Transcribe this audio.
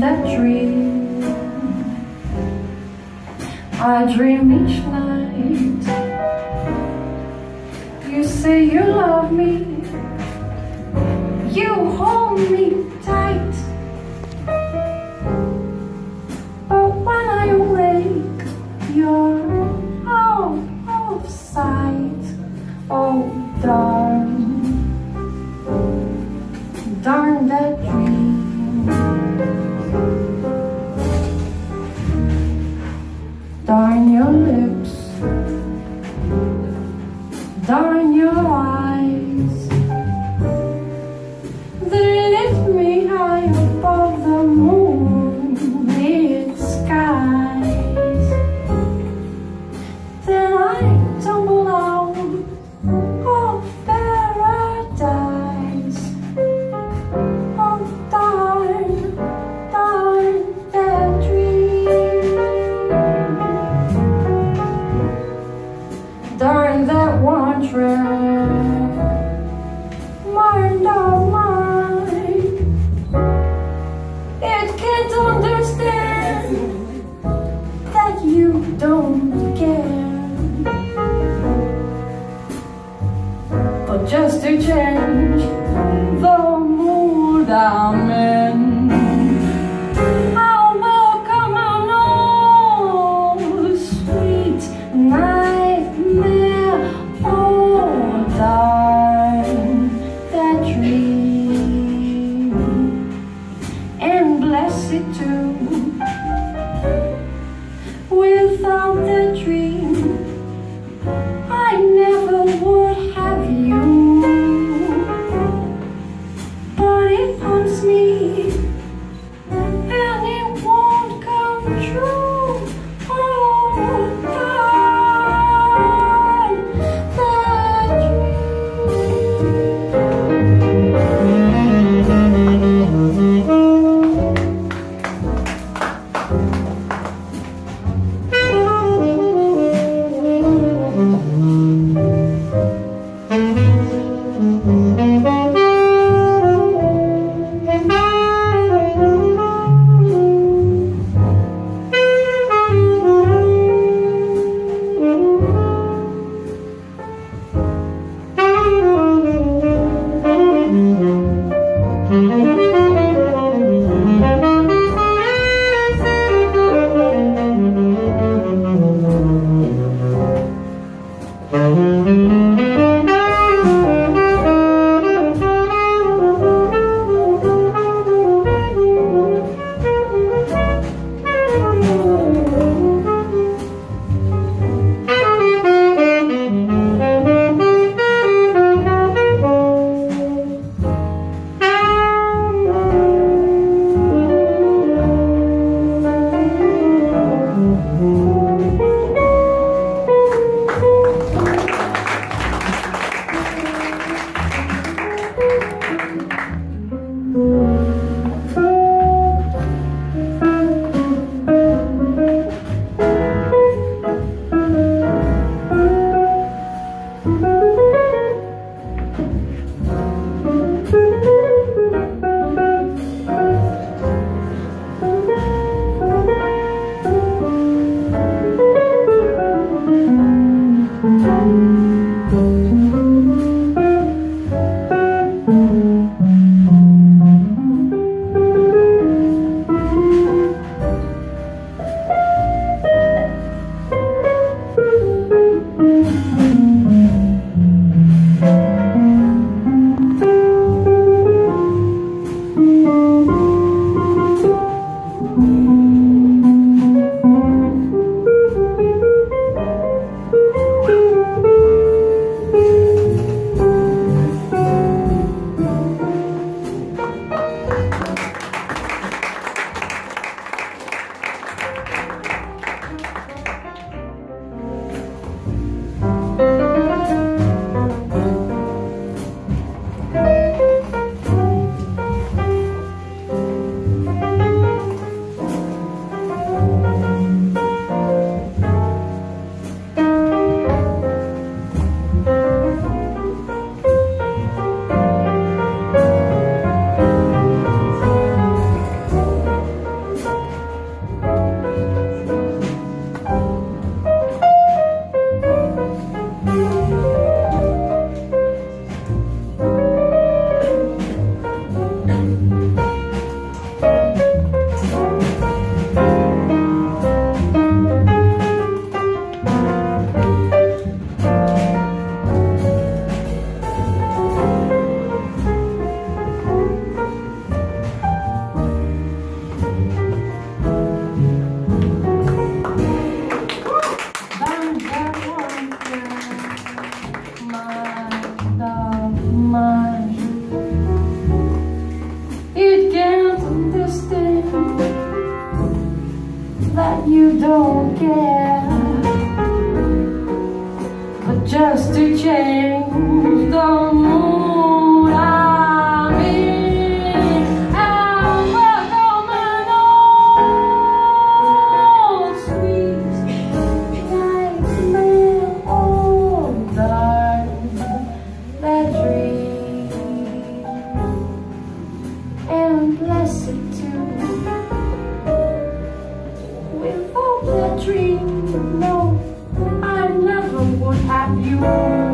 that dream. I dream each night. You say you love me. You hold me. just to change. that you don't care. But just to change the mood. but no, I never would have you.